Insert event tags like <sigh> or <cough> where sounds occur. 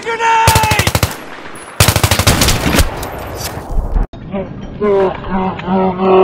grenade! <laughs>